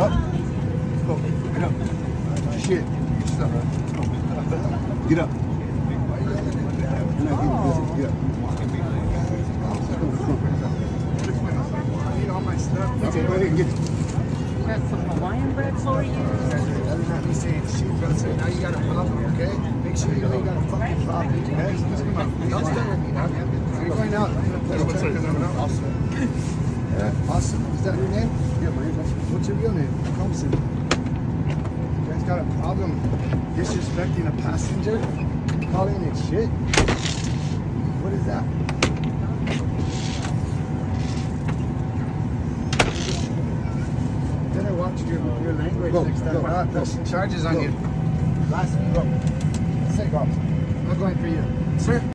Up. Let's go. Get up. Shit. Get yourself up. Let's go. Get up. You're not getting busy. Get up. I need all my stuff. Okay, go ahead and get it. Got some Hawaiian bread for you. That's not me saying shit, but I'm saying now you got a problem, okay? Make sure you know you got a fucking problem, okay? Just come on. Don't stay with me, dog. You're going out. I'm gonna tell you because I'm out. Awesome. Yeah, awesome. Is that your name? What's your real name? Thompson. You guys got a problem disrespecting a passenger? Calling it shit? What is that? Better watch your, your language Go, next time. go, Uh, go. Charges on Go. you. Last go. Say go. I'm going for you. Sir?